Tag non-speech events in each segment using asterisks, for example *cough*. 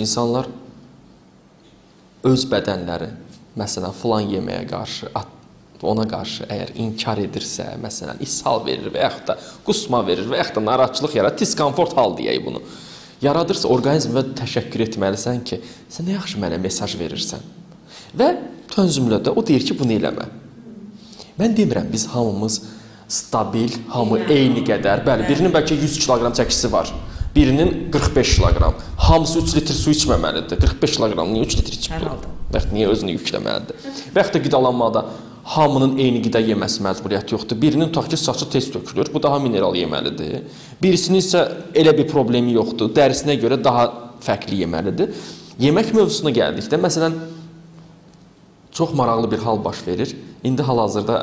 İnsanlar öz bədənləri, məsələn, filan yeməyə qarşı, ona qarşı əgər inkar edirsə, məsələn, ishal verir və yaxud da qusma verir və yaxud da narahatçılıq yaradır, diskomfort hal deyək bunu. Yaradırsa orqanizmə təşəkkür etməlisən ki, sən nə yaxşı mənə mesaj verirsən. Və tönzümlə də o deyir ki, bunu eləmə. Mən demirəm biz hamımız stabil, hamı eyni qədər. Bəli, birinin bəlkə 100 kiloqram çəkisi var. Birinin 45 kiloqram. Hamısı 3 litr su içməməlidir. 45 kiloqram niyə 3 litr içmir? Bəs niyə özünü yükləməlidir? Və da qidalanmada hamının eyni qida yeməsi məcburiyyəti yoxdur. Birinin tutaq ki, saçı tez tökülür, bu daha mineral yeməlidir. Birisinin isə elə bir problemi yoxdur, dərisinə görə daha fərqli yeməlidir. Yemək mövzusuna gəldikdə, məsələn, çox maraqlı bir hal baş verir. İndi hal-hazırda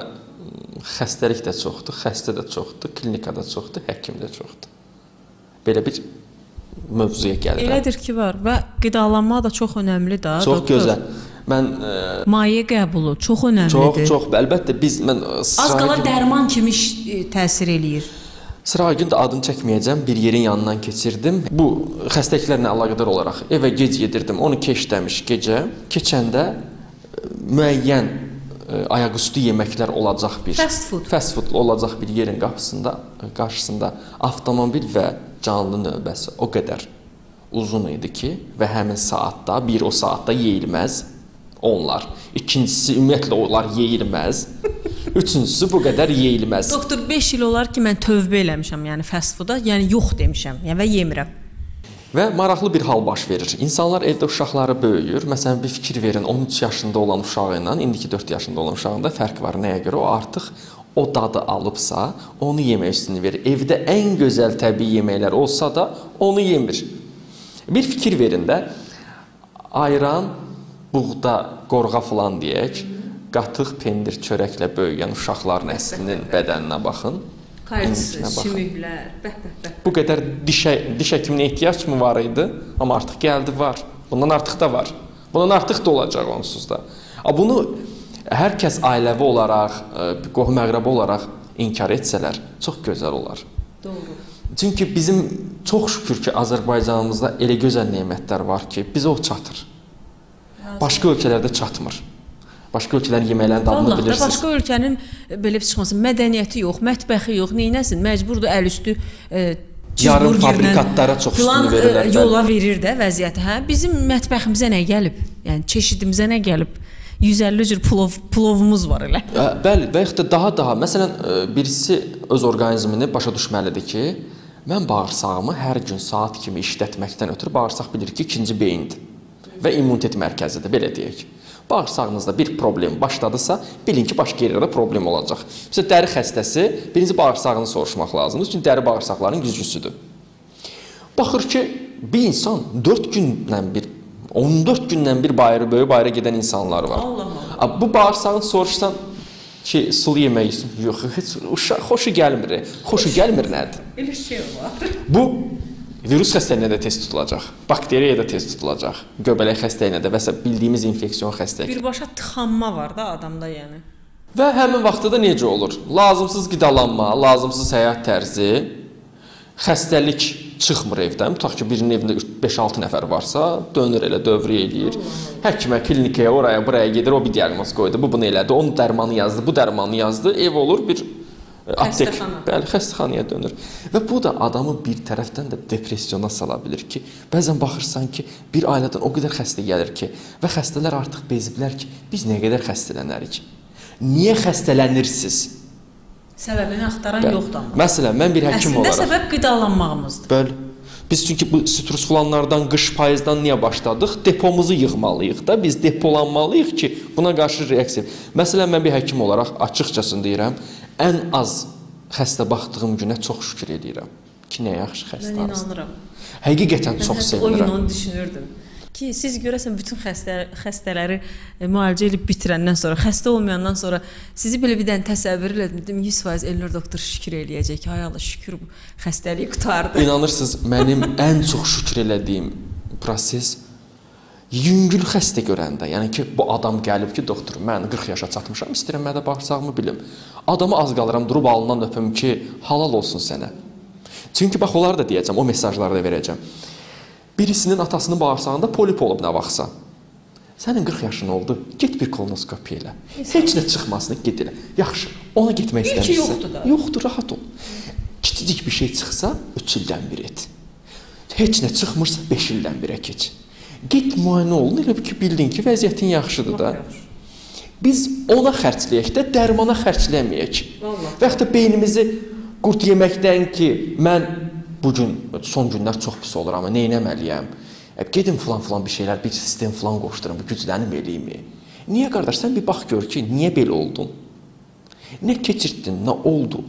xəstəlik də çoxdur, xəstə də çoxdur, klinikada çoxdur, həkim də çoxdur. Belə bir mövzuya gəlirəm. Elədir ki, var və qidalanma da çox önəmli də. Çox doktor. gözəl. Mən ə, e, maye qəbulu çox önəmlidir. Çox, çox. Əlbəttə biz mən az qala dərman kimi e, təsir eləyir. Sıragün də adını çəkməyəcəm. Bir yerin yanından keçirdim. Bu xəstəliklərlə əlaqədar olaraq evə gec gedirdim. Onu keçdəmiş gecə. Keçəndə e, müəyyən ayaqüstü yeməklər olacaq bir fast food. Fast food olacaq bir yerin qapısında, qarşısında avtomobil və canlı növbəsi o qədər uzun idi ki, və həmin saatda, bir o saatda yeyilməz onlar. İkincisi ümumiyyətlə onlar yeyilməz. *laughs* Üçüncüsü bu qədər yeyilməz. Doktor 5 il olar ki, mən tövbə eləmişəm, yəni fast fooda, yəni yox demişəm, yəni və yemirəm. Və maraqlı bir hal baş verir. İnsanlar evdə uşaqları böyüyür. Məsələn, bir fikir verin, 13 yaşında olan uşağı ilə indiki 4 yaşında olan uşağında fərq var. Nəyə görə? O artıq o dadı alıbsa, onu üstünlüyü verir. Evdə ən gözəl təbii yeməklər olsa da, onu yemir. Bir fikir verin də, ayran, buğda, qorğa filan deyək, qatıq, pendir, çörəklə böyüyən uşaqların əslinin bədəninə baxın. Kalsi, sümüklər, bəh bəh bəh. Bu qədər diş diş həkiminə ehtiyac mı var idi? Amma artıq gəldi var. Bundan artıq da var. Bundan artıq da olacaq onsuz da. A bunu hər kəs ailəvi olaraq, e, qohum-əqrəba olaraq inkar etsələr, çox gözəl olar. Doğru. Çünki bizim çox şükür ki, Azərbaycanımızda elə gözəl nemətlər var ki, bizə o çatır. Başqa ölkələrdə çatmır. Başqa ölkələrin yeməklərinin dadını bilirsiniz. Başqa ölkənin e, belə bir çıxması mədəniyyəti yox, mətbəxi yox, neynəsin? Məcburdur əl üstü e, yarım fabrikatlara çox üstünlük e, verirlər. Yola verir də vəziyyəti, hə? Bizim mətbəximizə nə gəlib? Yəni çeşidimizə nə gəlib? 150 cür plov plovumuz var elə. Bəli, və yaxud da daha daha, məsələn, e, birisi öz orqanizmini başa düşməlidir ki, mən bağırsağımı hər gün saat kimi işlətməkdən ötürü bağırsaq bilir ki, ikinci beyindir və immunitet mərkəzidir, belə deyək. Bağırsağınızda bir problem başladısa, bilin ki, başqa yerlərdə problem olacaq. Məsələn, dəri xəstəsi birinci bağırsağını soruşmaq lazımdır. Çünki dəri bağırsaqların güclüsüdür. Baxır ki, bir insan 4 gündən bir 14 gündən bir bayırı böyü bayıra gedən insanlar var. Allah Allah. Bu bağırsağını soruşsan ki, sulu yemək yox, heç uşaq xoşu gəlmir. Xoşu gəlmir nədir? Elə şey var. Bu Virus xəstəliyinə də test tutulacaq. Bakteriyaya da test tutulacaq. Göbələk xəstəliyinə də və s. bildiyimiz infeksion xəstəlik. Birbaşa tıxanma var da adamda yəni. Və həmin vaxtda da necə olur? Lazımsız qidalanma, lazımsız həyat tərzi, xəstəlik çıxmır evdən. Tutaq ki, birinin evində 5-6 nəfər varsa, dönür elə dövrə eləyir. Həkimə, klinikaya, oraya, buraya gedir, o bir diaqnoz qoydu, bu bunu elədi, onun dərmanı yazdı, bu dərmanı yazdı, ev olur bir aptek, xəstəxana. bəli, xəstəxanaya dönür. Və bu da adamı bir tərəfdən də depressiyona sala bilər ki, bəzən baxırsan ki, bir ailədən o qədər xəstə gəlir ki, və xəstələr artıq beziblər ki, biz nə qədər xəstələnərik? Niyə xəstələnirsiz? Səbəbini axtaran bəli. yoxdur amma. Məsələn, mən bir həkim Əslində olaraq. Əslində səbəb qidalanmağımızdır. Bəli. Biz çünki bu sitrus filanlardan qış payızdan niyə başladıq? Depomuzu yığmalıyıq da. Biz depolanmalıyıq ki, buna qarşı reaksiya. Məsələn, mən bir həkim olaraq açıqcasını deyirəm, ən az xəstə baxdığım günə çox şükür edirəm ki, nə yaxşı xəstə Mən inanıram. Həqiqətən mən çox sevinirəm. O gün onu düşünürdüm ki, siz görəsən bütün xəstə xəstələri e, müalicə edib bitirəndən sonra, xəstə olmayandan sonra sizi belə bir dənə təsəvvür elədim 100% Elnur doktor şükür eləyəcək ay Allah şükür bu xəstəliyi qurtardı. İnanırsınız, mənim ən çox şükür elədiyim proses yüngül xəstə görəndə, yəni ki, bu adam gəlib ki, doktor, mən 40 yaşa çatmışam, istəyirəm mədə bağırsağımı bilim. Adamı az qalıram, durub alından öpüm ki, halal olsun sənə. Çünki bax onları da deyəcəm, o mesajları da verəcəm. Birisinin atasının bağırsağında polip olub nə vaxtsa. Sənin 40 yaşın oldu. Get bir kolonoskopiya elə. Heç nə çıxmasını get elə. Yaxşı. Ona getmək istəmirsən. yoxdur da. Yoxdur, rahat ol. Kiçicik bir şey çıxsa 3 ildən bir et. Heç nə çıxmırsa 5 ildən birə keç. Get müayinə olun, elə ki, bildin ki, vəziyyətin yaxşıdır da. Biz ona xərcləyək də, dərmana xərcləməyək. Və yaxud da beynimizi qurd yeməkdən ki, mən bu gün son günlər çox pis olur, amma nə etməliyəm? Gedim falan bir şeylər, bir sistem falan qoşdurum, bu güclənim eləyimi? Niyə qardaş, sən bir bax gör ki, niyə belə oldun? Nə keçirdin, nə oldu?